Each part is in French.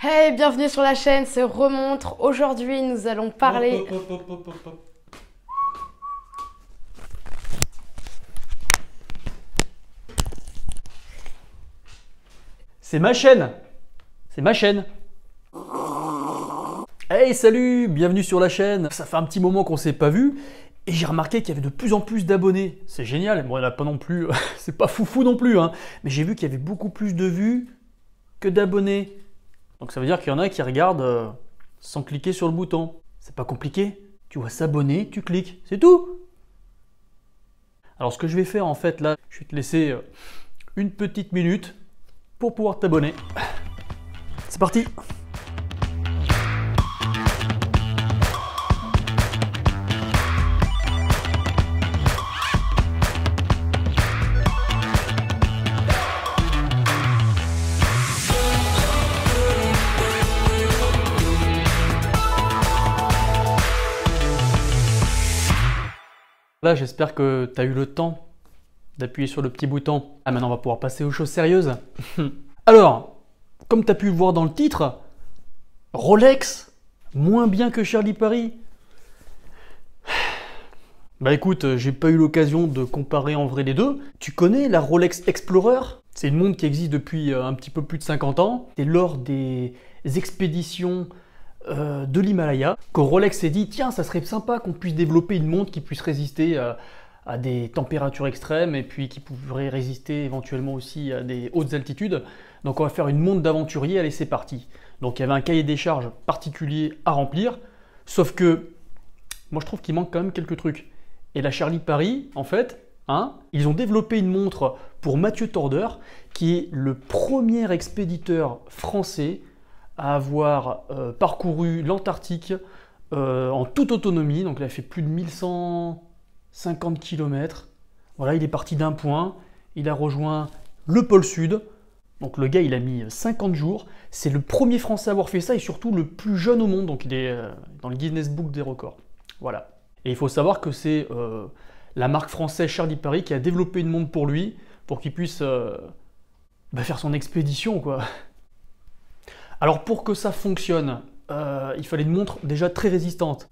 Hey, bienvenue sur la chaîne, c'est Remontre. Aujourd'hui, nous allons parler. Hop, hop, hop. C'est ma chaîne C'est ma chaîne Hey salut Bienvenue sur la chaîne Ça fait un petit moment qu'on s'est pas vu et j'ai remarqué qu'il y avait de plus en plus d'abonnés. C'est génial, bon il n'y en a pas non plus, c'est pas foufou non plus, hein. mais j'ai vu qu'il y avait beaucoup plus de vues que d'abonnés. Donc ça veut dire qu'il y en a qui regardent euh, sans cliquer sur le bouton. C'est pas compliqué. Tu vois s'abonner, tu cliques, c'est tout. Alors ce que je vais faire en fait là, je vais te laisser euh, une petite minute pour pouvoir t'abonner. C'est parti Là, j'espère que tu as eu le temps d'appuyer sur le petit bouton. Ah, maintenant, on va pouvoir passer aux choses sérieuses. Alors, comme tu as pu le voir dans le titre, Rolex, moins bien que Charlie Paris. Bah écoute, j'ai pas eu l'occasion de comparer en vrai les deux. Tu connais la Rolex Explorer? C'est une montre qui existe depuis euh, un petit peu plus de 50 ans. Et lors des expéditions euh, de l'Himalaya que Rolex s'est dit tiens ça serait sympa qu'on puisse développer une montre qui puisse résister euh, à des températures extrêmes et puis qui pourrait résister éventuellement aussi à des hautes altitudes. Donc on va faire une montre d'aventurier, allez c'est parti. Donc il y avait un cahier des charges particulier à remplir, sauf que moi je trouve qu'il manque quand même quelques trucs. Et la Charlie Paris, en fait, hein, ils ont développé une montre pour Mathieu Torder, qui est le premier expéditeur français à avoir euh, parcouru l'Antarctique euh, en toute autonomie. Donc il a fait plus de 1150 km. Voilà, il est parti d'un point. Il a rejoint le pôle sud. Donc le gars, il a mis 50 jours. C'est le premier Français à avoir fait ça et surtout le plus jeune au monde. Donc il est euh, dans le Guinness Book des records. Voilà. Et il faut savoir que c'est la marque française Charlie Paris qui a développé une montre pour lui, pour qu'il puisse bah, faire son expédition, quoi. Alors pour que ça fonctionne, euh, il fallait une montre déjà très résistante.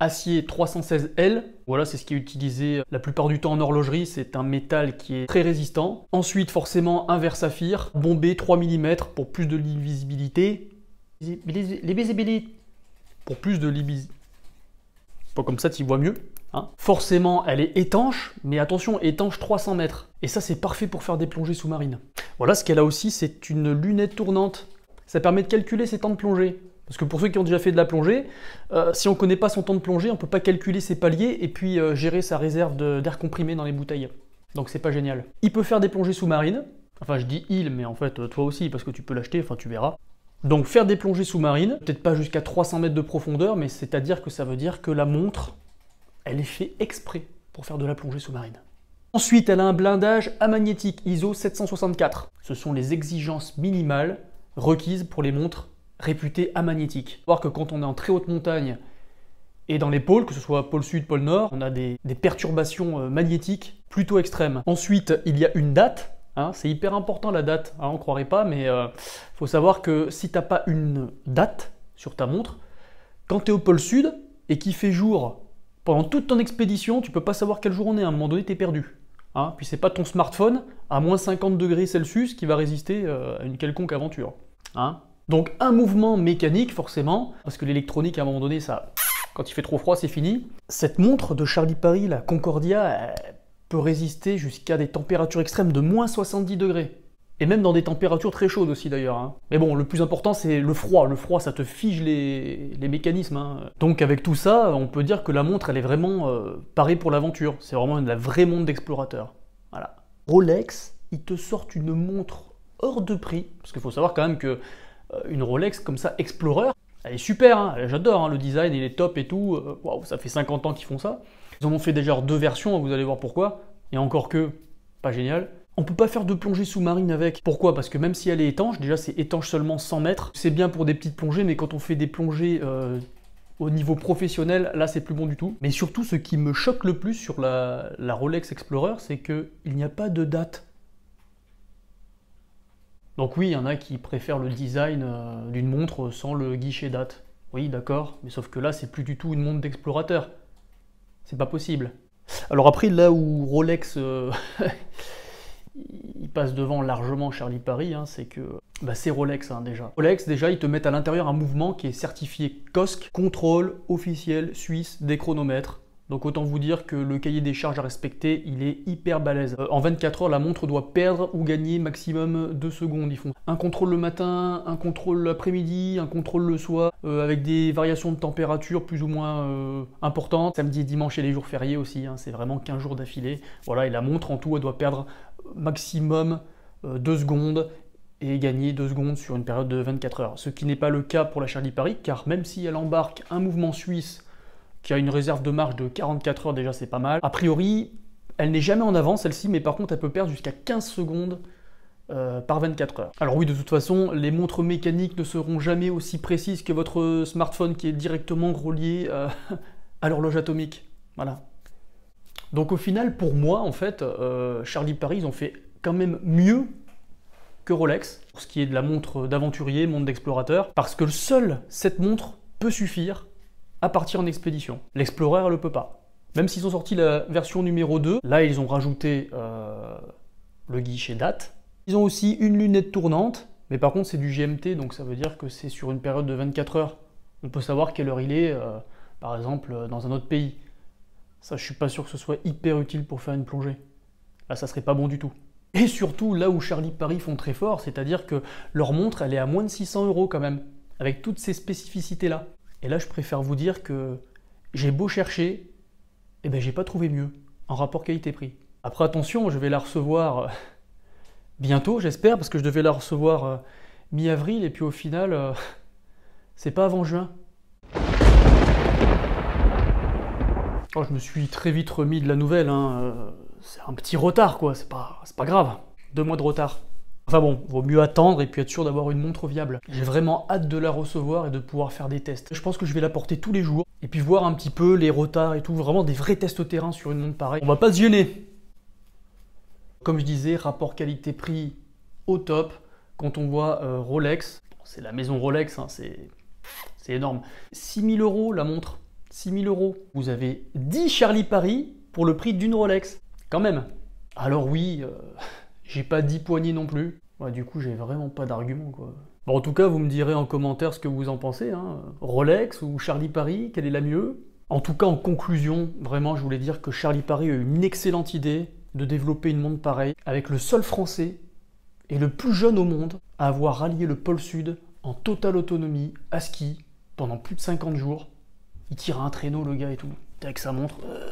Acier 316L, voilà c'est ce qui est utilisé la plupart du temps en horlogerie, c'est un métal qui est très résistant. Ensuite forcément un verre saphir, bombé 3 mm pour plus de lisibilité. Les Pour plus de lisibilité. Pas comme ça tu vois mieux. Hein. Forcément elle est étanche, mais attention étanche 300 mètres. Et ça c'est parfait pour faire des plongées sous-marines. Voilà ce qu'elle a aussi, c'est une lunette tournante ça permet de calculer ses temps de plongée. Parce que pour ceux qui ont déjà fait de la plongée, euh, si on ne connaît pas son temps de plongée, on ne peut pas calculer ses paliers et puis euh, gérer sa réserve d'air comprimé dans les bouteilles. Donc c'est pas génial. Il peut faire des plongées sous-marines. Enfin je dis il, mais en fait euh, toi aussi, parce que tu peux l'acheter, enfin tu verras. Donc faire des plongées sous-marines, peut-être pas jusqu'à 300 mètres de profondeur, mais c'est-à-dire que ça veut dire que la montre, elle est faite exprès pour faire de la plongée sous-marine. Ensuite, elle a un blindage amagnétique ISO 764. Ce sont les exigences minimales requise pour les montres réputées amagnétiques. Voir que quand on est en très haute montagne et dans les pôles, que ce soit pôle sud, pôle nord, on a des, perturbations euh, magnétiques plutôt extrêmes. Ensuite, il y a une date. Hein, c'est hyper important la date, hein, on croirait pas, mais euh, faut savoir que si tu n'as pas une date sur ta montre, quand tu es au pôle sud et qu'il fait jour pendant toute ton expédition, tu peux pas savoir quel jour on est, à un moment donné tu es perdu. Hein, puis c'est pas ton smartphone à moins 50 degrés Celsius qui va résister euh, à une quelconque aventure. Hein? Donc un mouvement mécanique forcément, parce que l'électronique à un moment donné, ça, quand il fait trop froid, c'est fini. Cette montre de Charlie Paris, la Concordia, peut résister jusqu'à des températures extrêmes de moins 70 degrés. Et même dans des températures très chaudes aussi d'ailleurs. Hein. Mais bon, le plus important c'est le froid. Le froid, ça te fige les, mécanismes. Hein. Donc avec tout ça, on peut dire que la montre, elle est vraiment euh, parée pour l'aventure. C'est vraiment la vraie montre d'explorateur. Voilà. Rolex, ils te sortent une montre hors de prix. Parce qu'il faut savoir quand même que euh, une Rolex comme ça, Explorer, elle est super, hein. j'adore, hein, le design, il est top et tout. Euh, waouh, ça fait 50 ans qu'ils font ça. Ils en ont fait déjà deux versions, vous allez voir pourquoi. Et encore que, pas génial. On peut pas faire de plongée sous-marine avec. Pourquoi? Parce que même si elle est étanche, déjà c'est étanche seulement 100 mètres. C'est bien pour des petites plongées, mais quand on fait des plongées euh, au niveau professionnel, là c'est plus bon du tout. Mais surtout, ce qui me choque le plus sur la, la Rolex Explorer, c'est qu'il n'y a pas de date Donc oui, il y en a qui préfèrent le design euh, d'une montre sans le guichet date. Oui, d'accord, mais sauf que là, c'est plus du tout une montre d'explorateur. C'est pas possible. Alors après, là où Rolex euh, passe devant largement Charlie Paris, hein, c'est que bah, c'est Rolex hein, déjà. Rolex déjà ils te mettent à l'intérieur un mouvement qui est certifié COSC, contrôle officiel suisse des chronomètres. Donc autant vous dire que le cahier des charges à respecter, il est hyper balèze. Euh, en 24 heures, la montre doit perdre ou gagner maximum 2 secondes. Ils font un contrôle le matin, un contrôle l'après-midi, un contrôle le soir, euh, avec des variations de température plus ou moins euh, importantes. Samedi, dimanche et les jours fériés aussi, hein, c'est vraiment 15 jours d'affilée. Voilà, et la montre en tout, elle doit perdre maximum 2 secondes et gagner 2 secondes sur une période de 24 heures. Ce qui n'est pas le cas pour la Charlie Paris, car même si elle embarque un mouvement suisse qui a une réserve de marge de 44 heures, déjà c'est pas mal. A priori, elle n'est jamais en avant celle-ci, mais par contre elle peut perdre jusqu'à 15 secondes euh, par 24 heures. Alors oui, de toute façon, les montres mécaniques ne seront jamais aussi précises que votre smartphone qui est directement relié euh, à l'horloge atomique. Voilà. Donc au final, pour moi, en fait, euh, Charlie Paris, ont fait quand même mieux que Rolex, pour ce qui est de la montre d'aventurier, montre d'explorateur, parce que seule cette montre peut suffire à partir en expédition. L'Explorer ne le peut pas. Même s'ils ont sorti la version numéro 2, là ils ont rajouté euh, le guichet date. Ils ont aussi une lunette tournante, mais par contre c'est du GMT, donc ça veut dire que c'est sur une période de 24 heures. On peut savoir quelle heure il est, euh, par exemple, dans un autre pays. Ça, je suis pas sûr que ce soit hyper utile pour faire une plongée. Là, ça serait pas bon du tout. Et surtout, là où Charlie Paris font très fort, c'est-à-dire que leur montre, elle est à moins de 600 euros quand même, avec toutes ces spécificités-là. Et là, je préfère vous dire que j'ai beau chercher, et eh ben j'ai pas trouvé mieux en rapport qualité-prix. Après, attention, je vais la recevoir euh, bientôt, j'espère, parce que je devais la recevoir euh, mi-avril, et puis au final, euh, c'est pas avant juin. Oh, je me suis très vite remis de la nouvelle, hein, c'est un petit retard quoi, c'est pas grave, deux mois de retard. Enfin bon, vaut mieux attendre et puis être sûr d'avoir une montre viable. J'ai vraiment hâte de la recevoir et de pouvoir faire des tests. Je pense que je vais la porter tous les jours et puis voir un petit peu les retards et tout, vraiment des vrais tests au terrain sur une montre pareille. On va pas se gêner. Comme je disais, rapport qualité-prix au top. Quand on voit euh, Rolex, c'est la maison Rolex, hein, c'est énorme. 6000 euros la montre, 6000 euros. Vous avez 10 Charlie Paris pour le prix d'une Rolex, quand même. Alors oui, euh, j'ai pas 10 poignées non plus. du coup, j'ai vraiment pas d'argument, quoi. En tout cas, vous me direz en commentaire ce que vous en pensez. Hein. Rolex ou Charlie Paris, quelle est la mieux? En tout cas, en conclusion, vraiment, je voulais dire que Charlie Paris a eu une excellente idée de développer une montre pareille, avec le seul français et le plus jeune au monde à avoir rallié le pôle sud en totale autonomie, à ski, pendant plus de 50 jours. Il tire un traîneau, le gars et tout, avec sa montre. Euh,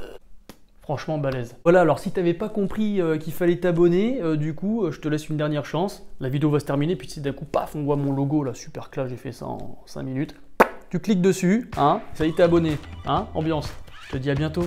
Franchement balèze. Voilà, alors si t'avais pas compris euh, qu'il fallait t'abonner, euh, du coup, euh, je te laisse une dernière chance. La vidéo va se terminer, puis si d'un coup, paf, on voit mon logo là, super classe, j'ai fait ça en 5 minutes. Tu cliques dessus, hein, ça y est, t'es abonné, hein, ambiance. Je te dis à bientôt.